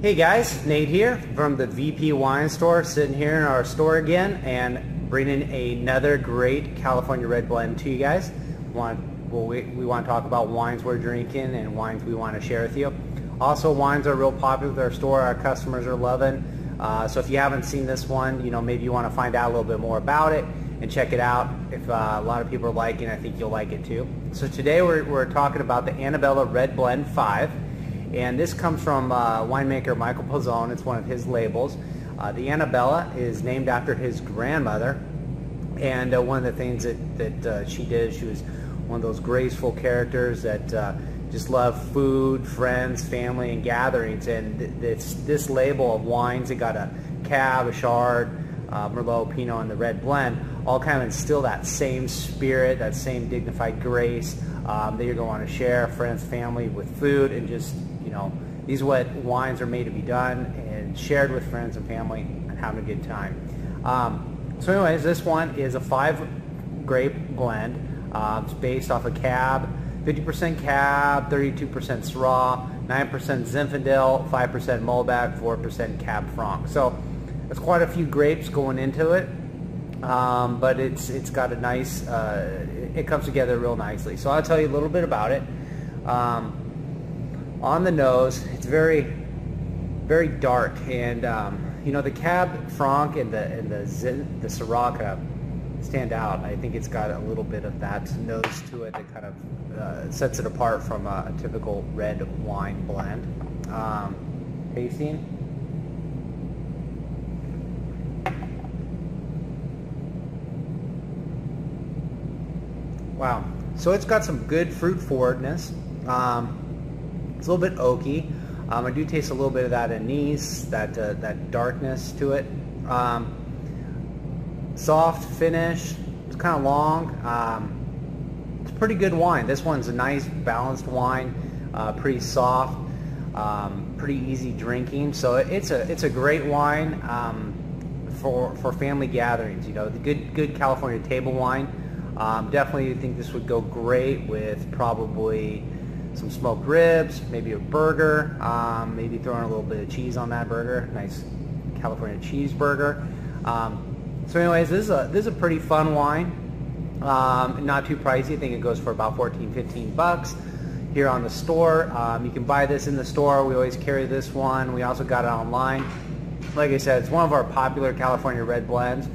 Hey guys, Nate here from the VP Wine Store, sitting here in our store again and bringing another great California Red Blend to you guys. Want, well, we, we want to talk about wines we're drinking and wines we want to share with you. Also, wines are real popular with our store, our customers are loving. Uh, so if you haven't seen this one, you know, maybe you want to find out a little bit more about it and check it out. If uh, a lot of people are liking I think you'll like it too. So today we're, we're talking about the Annabella Red Blend 5. And this comes from uh, winemaker Michael Pozzan. It's one of his labels. Uh, the Annabella is named after his grandmother. And uh, one of the things that, that uh, she did, she was one of those graceful characters that uh, just loved food, friends, family, and gatherings. And th this, this label of wines, it got a Cab, a Chard, uh, Merlot, Pinot, and the Red Blend, all kind of instill that same spirit, that same dignified grace um, that you're going to want to share, friends, family, with food, and just you know, these are what wines are made to be done and shared with friends and family and having a good time. Um, so anyways, this one is a five grape blend. Uh, it's based off a cab, 50% cab, 32% Syrah, 9% Zinfandel, 5% Malbec, 4% Cab Franc. So there's quite a few grapes going into it. Um, but it's it's got a nice, uh, it comes together real nicely. So I'll tell you a little bit about it. Um, on the nose. It's very, very dark, and um, you know the Cab Franc and the and the Zin, the Syrah stand out. I think it's got a little bit of that nose to it that kind of uh, sets it apart from a, a, typical red wine blend. Um, tasting. Wow. So it's got some good fruit forwardness. Um, it's a little bit oaky. Um, I do taste a little bit of that anise, that uh, that darkness to it. Um, soft finish. It's kind of long. Um, it's a pretty good wine. This one's a nice balanced wine. Uh, pretty soft. Um, pretty easy drinking. So it's a it's a great wine um, for for family gatherings. You know, the good good California table wine. Um, definitely think this would go great with probably some smoked ribs, maybe a burger, um, maybe throwing a little bit of cheese on that burger. Nice California cheeseburger. Um, so anyways, this is a this is a pretty fun wine. Um, not too pricey. I think it goes for about 14, 15 bucks here on the store. Um, you can buy this in the store. We always carry this one. We also got it online. Like I said, it's one of our popular California red blends.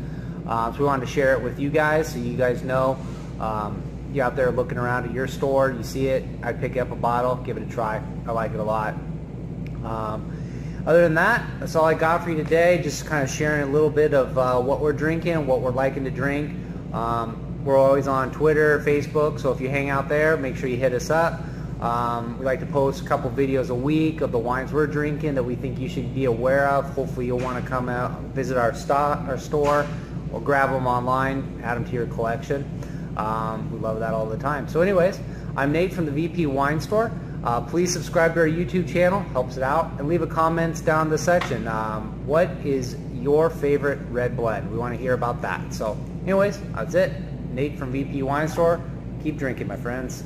Uh, so we wanted to share it with you guys so you guys know um, you out there looking around at your store, you see it, I'd pick up a bottle, give it a try. I like it a lot. Um, other than that, that's all I got for you today. Just kind of sharing a little bit of uh, what we're drinking, what we're liking to drink. Um, we're always on Twitter, Facebook, so if you hang out there, make sure you hit us up. Um, we like to post a couple videos a week of the wines we're drinking that we think you should be aware of. Hopefully you'll want to come out, visit our, stock, our store, or grab them online, add them to your collection. Um, we love that all the time. So anyways, I'm Nate from the VP Wine Store. Uh, please subscribe to our YouTube channel, helps it out, and leave a comment down the section. Um, what is your favorite red blend? We want to hear about that. So anyways, that's it. Nate from VP Wine Store. Keep drinking, my friends.